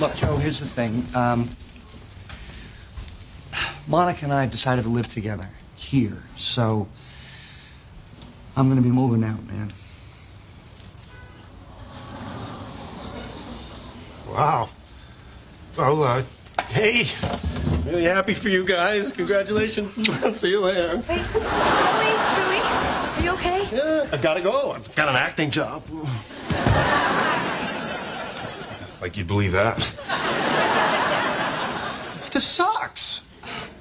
Look, Joe, here's the thing. Um, Monica and I decided to live together here, so I'm going to be moving out, man. Wow. Well, uh, hey, really happy for you guys. Congratulations. See you later. Wait, Joey, Joey, are you okay? Yeah, I gotta go. I've got an acting job. Like you'd believe that. this sucks.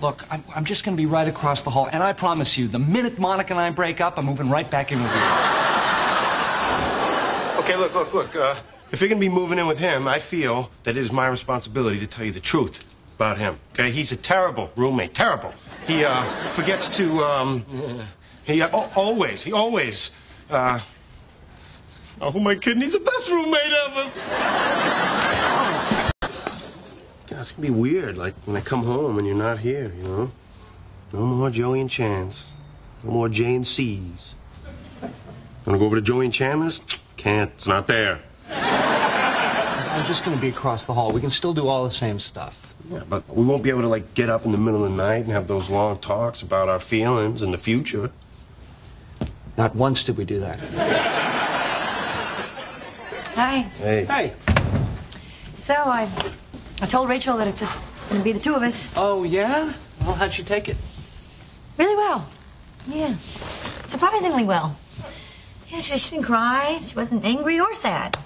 Look, I'm, I'm just going to be right across the hall, and I promise you, the minute Monica and I break up, I'm moving right back in with you. Okay, look, look, look. Uh, if you're gonna be moving in with him, I feel that it is my responsibility to tell you the truth about him. Okay, he's a terrible roommate. Terrible. He uh, forgets to. Um, he uh, always. He always. Uh, oh, who am I the best roommate ever. Yeah, it's gonna be weird, like when I come home and you're not here. You know, no more Joey and Chance. No more J and C's. Wanna go over to Joey and Chandler's? Can't. It's not there. I'm just going to be across the hall. We can still do all the same stuff. Yeah, but we won't be able to like get up in the middle of the night and have those long talks about our feelings and the future. Not once did we do that. Hi. Hey. Hey. So I, I told Rachel that it's just going to be the two of us. Oh, yeah? Well, how'd she take it? Really well. Yeah. Surprisingly well. Yeah, she, she didn't cry. She wasn't angry or sad.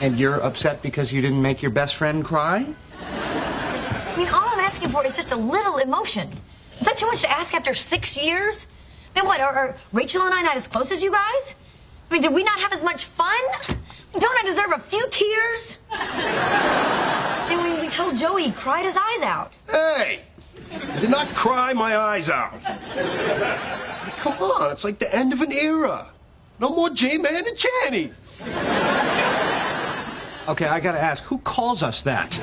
And you're upset because you didn't make your best friend cry? I mean, all I'm asking for is just a little emotion. Is that too much to ask after six years? I mean, what, are, are Rachel and I not as close as you guys? I mean, did we not have as much fun? Don't I deserve a few tears? I mean, we, we told Joey he cried his eyes out. Hey! I did not cry my eyes out. Come on, it's like the end of an era. No more J-Man and Channy. Okay, I got to ask, who calls us that?